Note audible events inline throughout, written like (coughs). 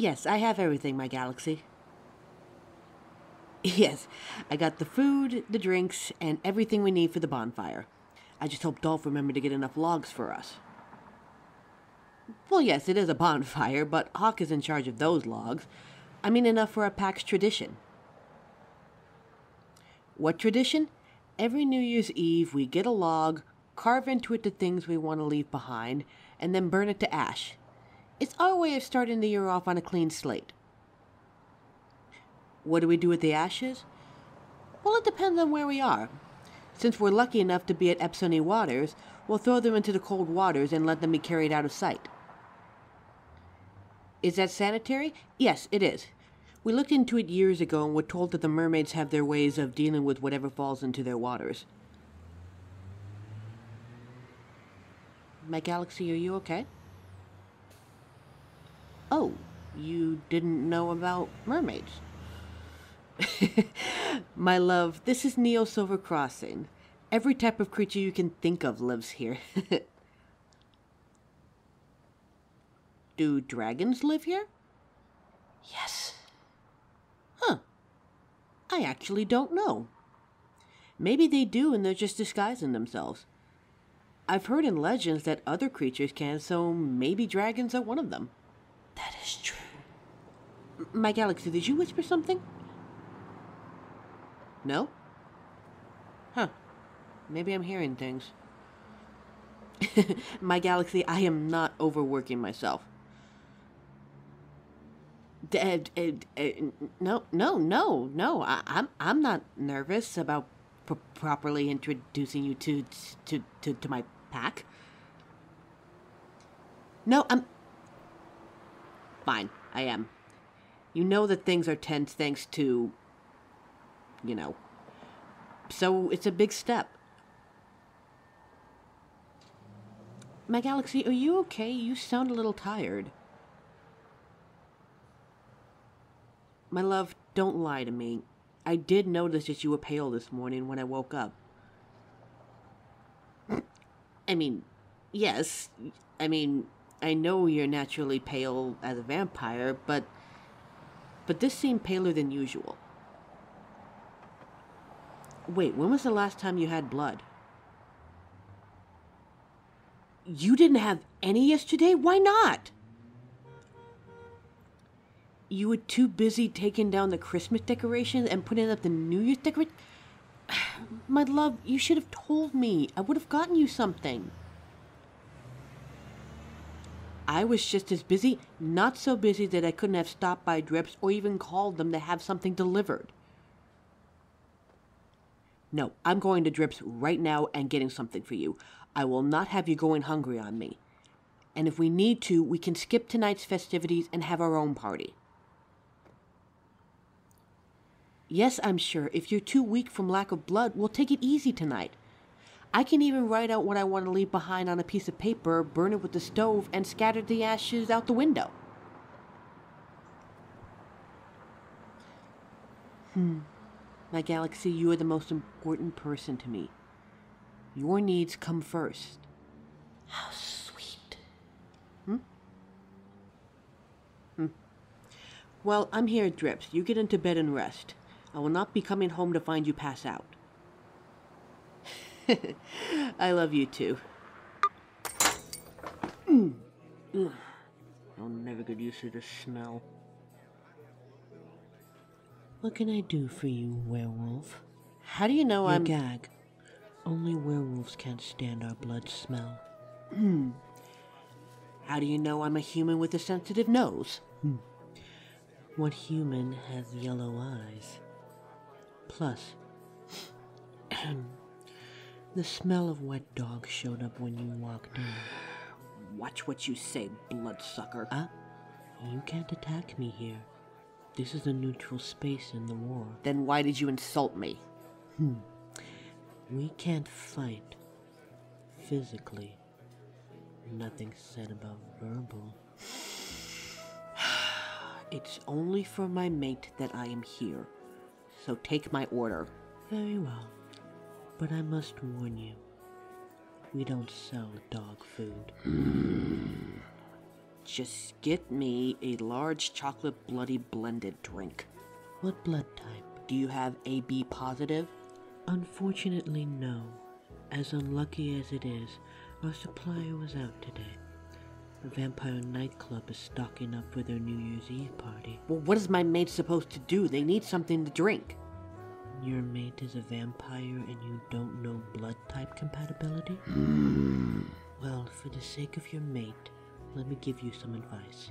Yes, I have everything, my galaxy. (laughs) Yes, I got the food, the drinks, and everything we need for the bonfire. I just hope Dolph remembered to get enough logs for us. Well, yes, it is a (laughs) bonfire, but Hawk is in charge of those logs. I mean, enough for a pack's tradition. What tradition? Every New Year's Eve, we get a log, carve into it the things we want to leave behind, and then burn it to ash. It's our way of starting the year off on a clean slate. What do we do with the ashes? Well, it depends on where we are. Since we're lucky enough to be at Epsony Waters, we'll throw them into the cold waters and let them be carried out of sight. Is that sanitary? Yes, it is. We looked into it years ago and were told that the mermaids have their ways of dealing with whatever falls into their waters. My galaxy, are you okay? Oh, you didn't know about mermaids. (laughs) My love, this is Neo Silver Crossing. Every type of creature you can think of lives here. (laughs) Do dragons live here? Yes. Huh. I actually don't know. Maybe they do and they're just disguising themselves. I've heard in legends that other creatures can, so maybe dragons are one of them. Is true. My galaxy, did you whisper something? No? Huh. Maybe I'm hearing things. (laughs) My galaxy, I am not overworking myself. D- uh, d- uh, d- uh, no, no, no, no. I, I'm I'm not nervous about p- properly introducing you to, to to to my pack. No, I'm fine. I am. You know that things are tense thanks to, you know. So it's a big step. My galaxy, are you okay? You sound a little tired. My love, don't lie to me. I did notice that you were pale this morning when I woke up. (clears throat) I mean, yes. I mean, I know you're naturally pale as a vampire, but but this seemed paler than usual. Wait, when was the last time you had blood? You didn't have any yesterday? Why not? You were too busy taking down the Christmas decorations and putting up the New Year's decorations? (sighs) My love, you should have told me. I would have gotten you something. I was just as busy, not so busy that I couldn't have stopped by Drips or even called them to have something delivered. No, I'm going to Drips right now and getting something for you. I will not have you going hungry on me. And if we need to, we can skip tonight's festivities and have our own party. Yes, I'm sure. If you're too weak from lack of blood, we'll take it easy tonight. I can even write out what I want to leave behind on a piece of paper, burn it with the stove, and scatter the ashes out the window. Hmm. My galaxy, you are the most important person to me. Your needs come first. How sweet. Hmm? Hmm. Well, I'm here at Drips. You get into bed and rest. I will not be coming home to find you pass out. (laughs) I love you too. Mm. I'll never get used to the smell. What can I do for you, werewolf? How do you know Your I'm gag. Only werewolves can't stand our blood smell. How do you know I'm a human with a sensitive nose? What human has yellow eyes? Plus, (clears throat) the smell of wet dog showed up when you walked in. Watch what you say, bloodsucker. Ah, you can't attack me here. This is a neutral space in the war. Then why did you insult me? We can't fight physically. Nothing said about verbal. (sighs) It's only for my mate that I am here. So take my order. Very well. But I must warn you. We don't sell dog food. just get me a large chocolate bloody blended drink. What blood type? Do you have AB positive? Unfortunately, no. As unlucky as it is, our supplier was out today. The Vampire Nightclub is stocking up for their New Year's Eve party. Well, what is my mate supposed to do? They need something to drink. Your mate is a vampire and you don't know blood type compatibility? well, for the sake of your mate, let me give you some advice.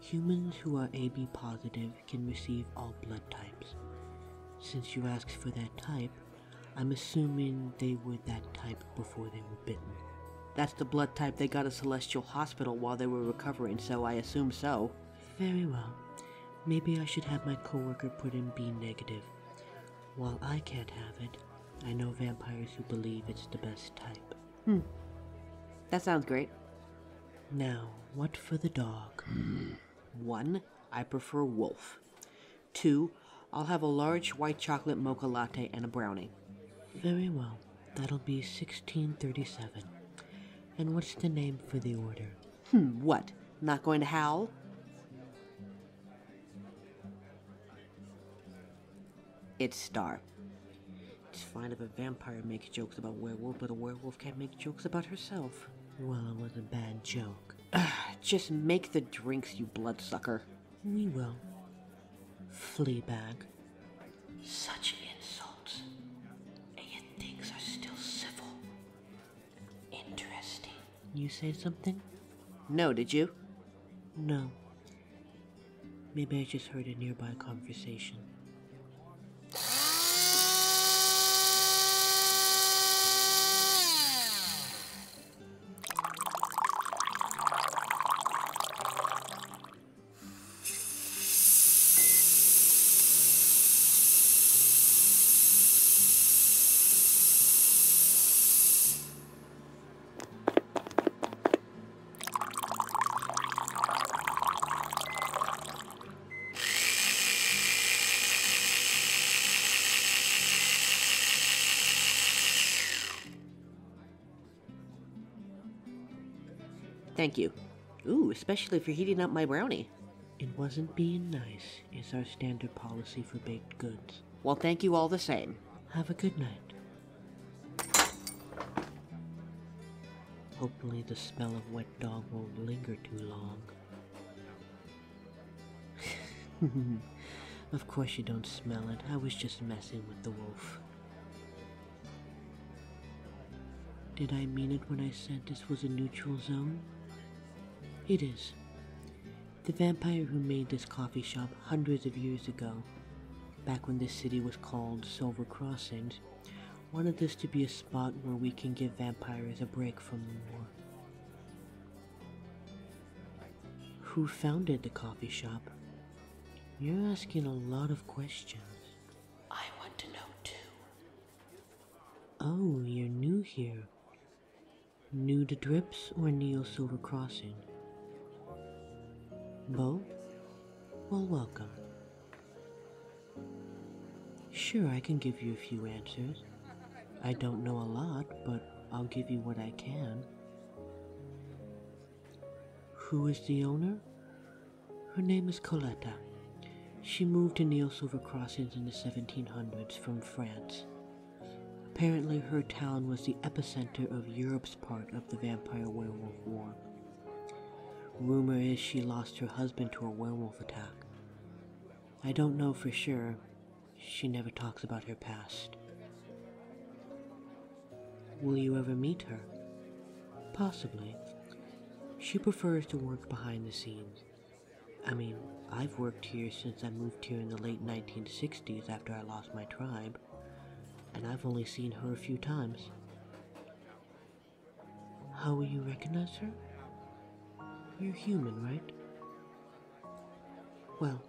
Humans who are AB positive can receive all blood types. Since you asked for that type, I'm assuming they were that type before they were bitten. That's the blood type they got at Celestial Hospital while they were recovering, so I assume so. Very well. Maybe I should have my coworker put in B negative. While I can't have it, I know vampires who believe it's the best type. Hmm. That sounds great. Now, what for the dog? One, I prefer wolf. Two, I'll have a large white chocolate mocha latte and a brownie. Very well. That'll be 1637. And what's the name for the order? Hmm, what? Not going to howl? It's Star. It's fine if a vampire makes jokes about werewolf, but a werewolf can't make jokes about herself. Well, it was a bad joke. (sighs) Just make the drinks, you bloodsucker. We will. Fleabag. Such insults. And yet things are still civil. Interesting. You say something? No, did you? No. Maybe I just heard a nearby conversation. Thank you. Ooh, especially for heating up my brownie. It wasn't being nice, it's our standard policy for baked goods. Well, thank you all the same. Have a good night. Hopefully, the smell of wet dog won't linger too long. (laughs) of course, you don't smell it. I was just messing with the wolf. Did I mean it when I said this was a neutral zone? It is. The vampire who made this coffee shop hundreds of years ago, back when this city was called Silver Crossings, wanted this to be a spot where we can give vampires a break from the war. Who founded the coffee shop? You're asking a lot of questions. I want to know too. Oh, you're new here. New to Drips or Neo Silver Crossing? Both? Well, welcome. Sure, I can give you a few answers. I don't know a lot, but I'll give you what I can. Who is the owner? Her name is Coletta. She moved to Neo Silver Crossings in the 1700s from France. Apparently, her town was the epicenter of Europe's part of the Vampire Werewolf War. Rumor is she lost her husband to a werewolf attack. I don't know for sure. She never talks about her past. Will you ever meet her? Possibly. She prefers to work behind the scenes. I mean, I've worked here since I moved here in the late 1960s after I lost my tribe, and I've only seen her a few times. How will you recognize her? You're human, right? Well,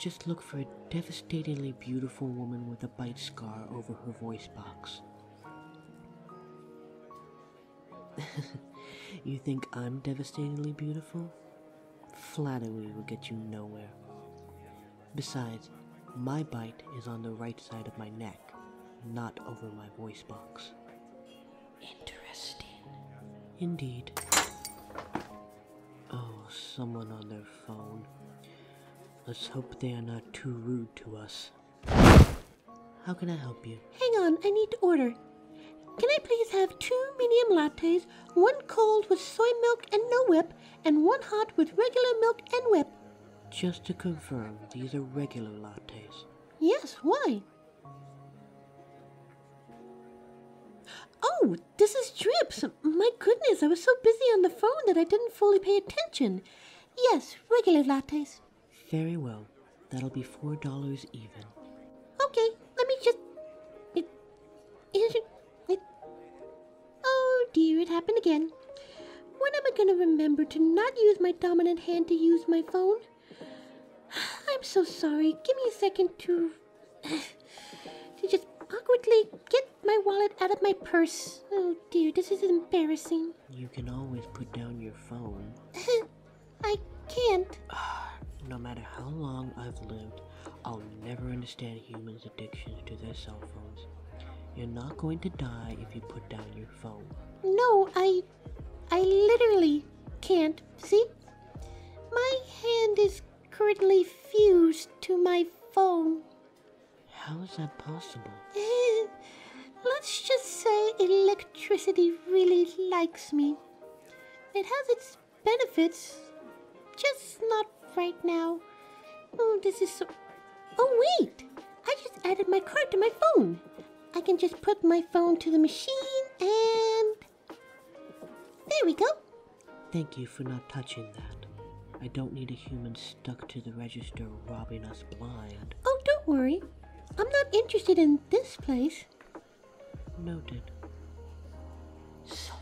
just look for a devastatingly beautiful woman with a bite scar over her voice box. (laughs) you think I'm devastatingly beautiful? Flattery will get you nowhere. Besides, my bite is on the right side of my neck, not over my voice box. Interesting. Indeed. Oh, someone on their phone. Let's hope they are not too rude to us. How can I help you? Hang on, I need to order. Can I please have two medium lattes, one cold with soy milk and no whip, and one hot with regular milk and whip? Just to confirm, these are regular lattes. Yes, why? Oh, this is Drips. My goodness, I was so busy on the phone that I didn't fully pay attention. Yes, regular lattes. Very well. That'll be four dollars even. Okay, let me just. It. Is it. It. Oh dear, it happened again. When am I going to remember to not use my dominant hand to use my phone? (sighs) I'm so sorry. Give me a second to. (sighs) to just awkwardly get my wallet out of my purse. Oh dear, this is embarrassing. You can always put down your phone. (laughs) I can't. Ah, no matter how long I've lived, I'll never understand humans' addictions to their cell phones. You're not going to die if you put down your phone. No, I. I literally can't. See? My hand is currently fused to my phone. How is that possible? (laughs) Let's just say electricity really likes me. It has its benefits, just not right now. Oh, this is so. Oh, wait! I just added my card to my phone. I can just put my phone to the machine and. There we go. Thank you for not touching that. I don't need a human stuck to the register robbing us blind. Oh, don't worry. I'm not interested in this place. Noted. So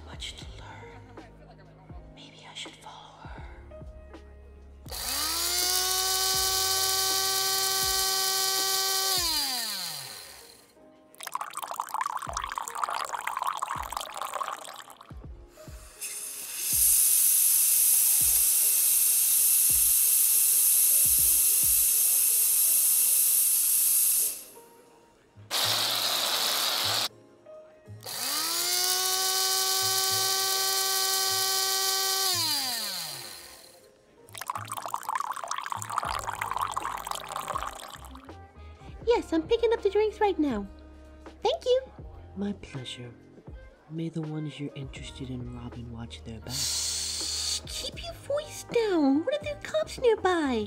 Yes, I'm picking up the drinks right now. Thank you. My pleasure. May the ones you're interested in robbing watch their back. Shh, keep your voice down. What if there are cops nearby?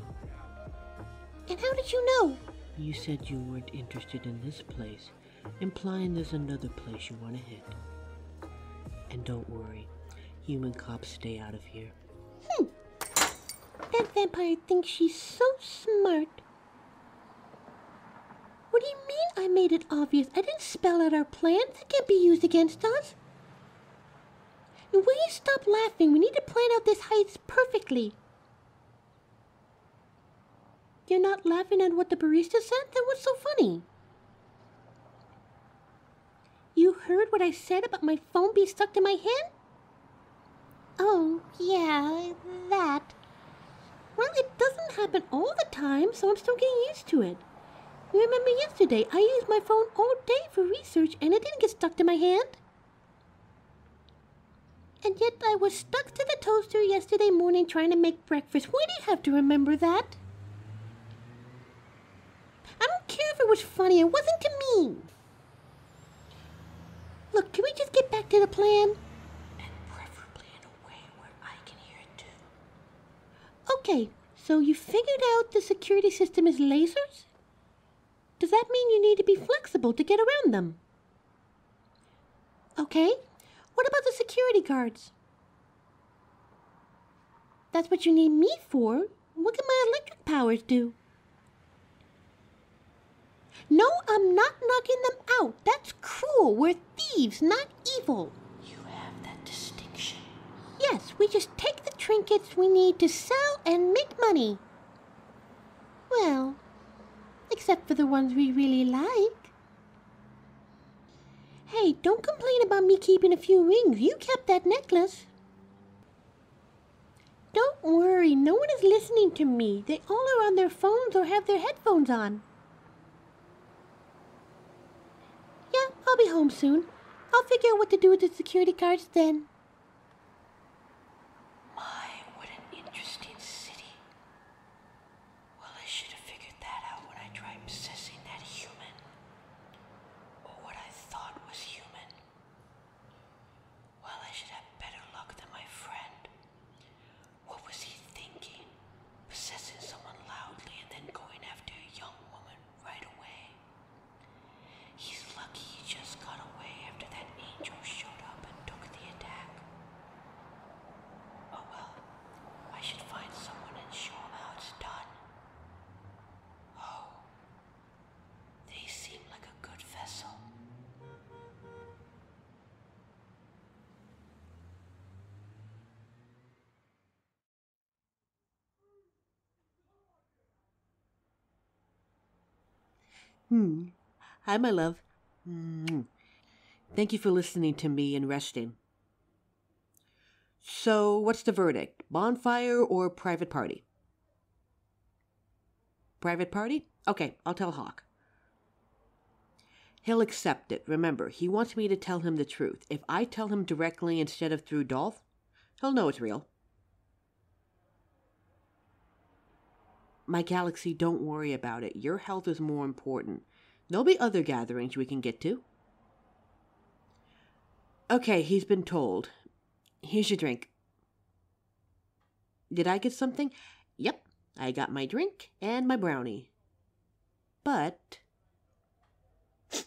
And how did you know? You said you weren't interested in this place, implying there's another place you want to hit. And don't worry, human cops stay out of here. Hmm. That vampire thinks she's so smart. What do you mean I made it obvious? I didn't spell out our plan. That can't be used against us. And will you stop laughing? We need to plan out this heist perfectly. You're not laughing at what the barista said? Then what's so funny? You heard what I said about my phone being stuck to my hand? Oh, yeah, that. Well, it doesn't happen all the time, so I'm still getting used to it. Remember yesterday, I used my phone all day for research and it didn't get stuck to my hand. And yet I was stuck to the toaster yesterday morning trying to make breakfast. Why do you have to remember that? I don't care if it was funny, it wasn't to me. Look, can we just get back to the plan? And preferably in a way where I can hear it too. Okay, so you figured out the security system is lasers? Does that mean you need to be flexible to get around them? Okay, what about the security guards? That's what you need me for. What can my electric powers do? No, I'm not knocking them out. That's cruel. We're thieves, not evil. You have that distinction. Yes, we just take the trinkets we need to sell and make money. Well, except for the ones we really like. Hey, don't complain about me keeping a few rings. You kept that necklace. Don't worry, no one is listening to me. They all are on their phones or have their headphones on. Yeah, I'll be home soon. I'll figure out what to do with the security cards then. Hmm. Hi, my love. Mm. Thank you for listening to me and resting. So, what's the verdict? Bonfire or private party? Private party? Okay, I'll tell Hawk. He'll accept it. Remember, he wants me to tell him the truth. If I tell him directly instead of through Dolph, he'll know it's real. My galaxy, don't worry about it. Your health is more important. There'll be other gatherings we can get to. Okay, he's been told. Here's your drink. Did I get something? Yep, I got my drink and my brownie. But. (laughs)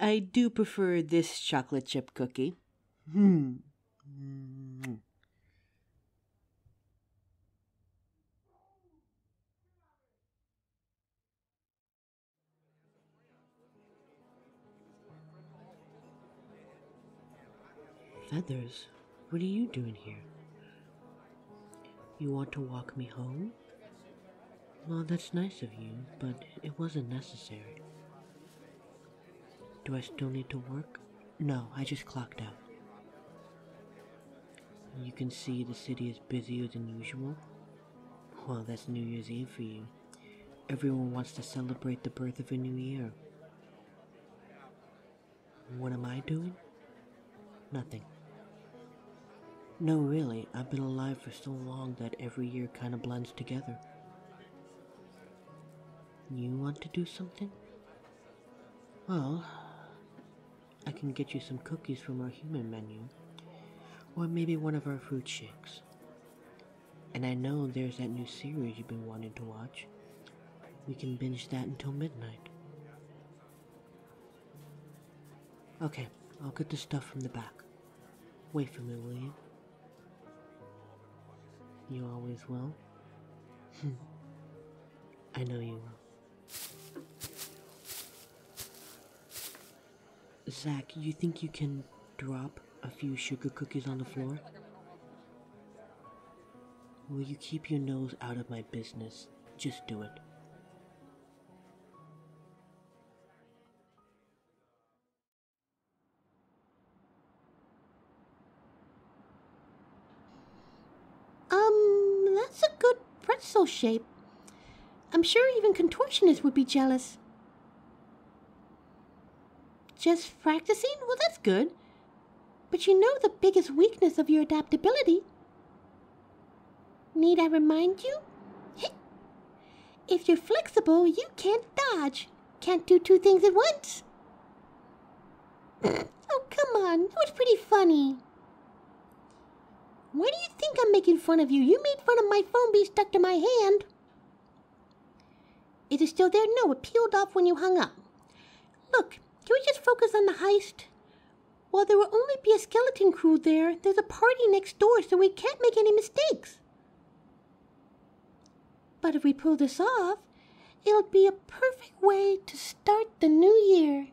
I do prefer this chocolate chip cookie. Hmm. Feathers, what are you doing here? You want to walk me home? Well, that's nice of you, but it wasn't necessary. Do I still need to work? No, I just clocked out. You can see the city is busier than usual. Well, that's New Year's Eve for you. Everyone wants to celebrate the birth of a new year. What am I doing? Nothing. No, really, I've been alive for so long that every year kind of blends together. You want to do something? Well, I can get you some cookies from our human menu, or maybe one of our fruit shakes. And I know there's that new series you've been wanting to watch. We can binge that until midnight. Okay, I'll get the stuff from the back. Wait for me, will you? You always will? (laughs) I know you will. Zach, you think you can drop a few sugar cookies on the floor? Will you keep your nose out of my business? Just do it. Shape. I'm sure even contortionists would be jealous. Just practicing? Well, that's good. But you know the biggest weakness of your adaptability. Need I remind you? If you're flexible, you can't dodge. Can't do two things at once. (coughs) oh, come on. That was pretty funny. Why do you think I'm making fun of you? You made fun of my phone being stuck to my hand. Is it still there? No, it peeled off when you hung up. Look, can we just focus on the heist? While there will only be a skeleton crew there, there's a party next door, so we can't make any mistakes. But if we pull this off, it'll be a perfect way to start the new year.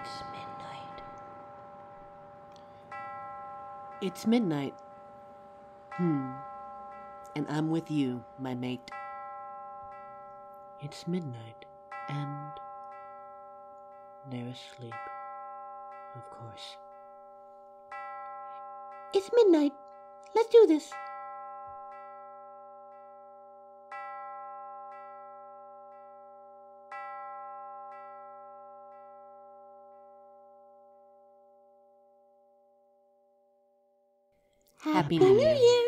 It's midnight. It's midnight. Hmm. And I'm with you, my mate. It's midnight, and they're asleep. of course. It's midnight. Let's do this. Happy New Year.